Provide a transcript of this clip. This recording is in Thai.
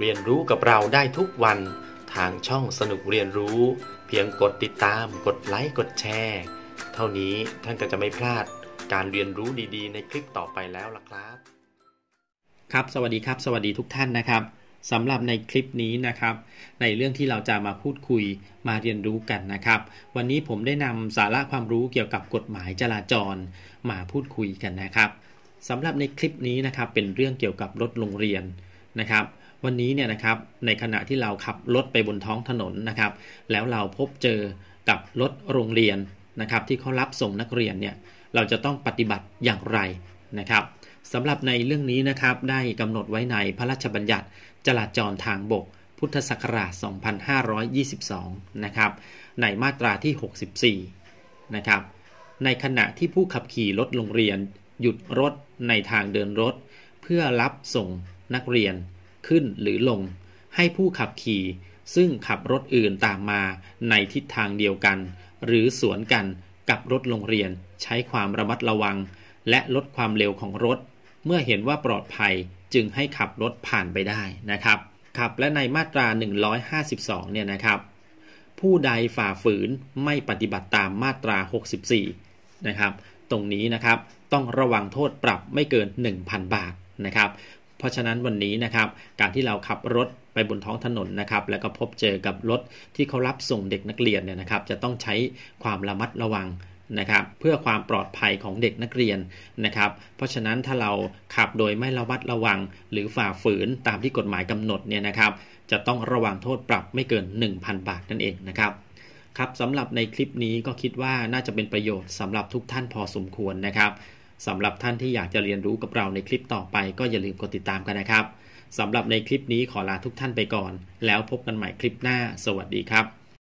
เรียนรู้กับเราได้ทุกวันทางช่องสนุกเรียนรู้ เพียงกดติดตาม กดไลค์กดแชร์ เท่านี้ท่านก็จะไม่พลาดการเรียนรู้ดีๆ ในคลิปต่อไปแล้วล่ะครับ ครับสวัสดีครับ สวัสดีทุกท่านนะครับสำหรับในคลิปนี้นะครับ ในเรื่องที่เราจะมาพูดคุยมาเรียนรู้กันนะครับ วันนี้ผมได้นำสาระความรู้เกี่ยวกับกฎหมายจราจรมาพูดคุยกันนะครับสำหรับในคลิปนี้นะครับเป็นเรื่องเกี่ยวกับรถโรงเรียนนะครับ วันนี้เนี่ยนะครับในขณะที่เราขับรถไปบนท้องถนนนะครับ แล้วเราพบเจอกับรถโรงเรียนนะครับ ที่เขารับส่งนักเรียนเนี่ยเราจะต้องปฏิบัติอย่างไรนะครับสำหรับในเรื่องนี้นะครับได้กำหนดไว้ในพระราชบัญญัติจราจรทางบก พุทธศักราช 2522 นะครับ ในมาตราที่ 64 นะครับ ในขณะที่ผู้ขับขี่รถโรงเรียน หยุดรถในทางเดินรถ เพื่อรับส่งนักเรียน ขึ้นหรือลง ให้ผู้ขับขี่ ซึ่งขับรถอื่นตามมาในทิศทางเดียวกัน หรือสวนกันกับรถโรงเรียน ใช้ความระมัดระวัง และลดความเร็วของรถ เมื่อเห็นว่าปลอดภัยจึงให้ขับรถผ่านไปได้นะครับครับและในมาตรา 152 เนี่ยนะครับ ผู้ใดฝ่าฝืนไม่ปฏิบัติตามมาตรา 64 นะครับ ตรงนี้นะครับต้องระวังโทษปรับไม่เกิน 1,000 บาทนะครับ เพราะฉะนั้นวันนี้นะครับการที่เราขับรถไปบนท้องถนนนะครับแล้วก็พบเจอกับรถที่เขารับส่งเด็กนักเรียนเนี่ยนะครับ จะต้องใช้ความระมัดระวังนะครับเพื่อความปลอดภัยของเด็กนักเรียนนะครับ เพราะฉะนั้นถ้าเราขับโดยไม่ระวัดระวัง หรือฝ่าฝืนตามที่กฎหมายกำหนดเนี่ยนะครับ จะต้องระวังโทษปรับไม่เกิน 1,000 บาทนั่นเองนะครับครับสำหรับในคลิปนี้ก็คิดว่าน่าจะเป็นประโยชน์สำหรับทุกท่านพอสมควรนะครับ สำหรับท่านที่อยากจะเรียนรู้กับเราในคลิปต่อไปก็อย่าลืมกดติดตามกันนะครับสำหรับในคลิปนี้ขอลาทุกท่านไปก่อน แล้วพบกันใหม่คลิปหน้า สวัสดีครับ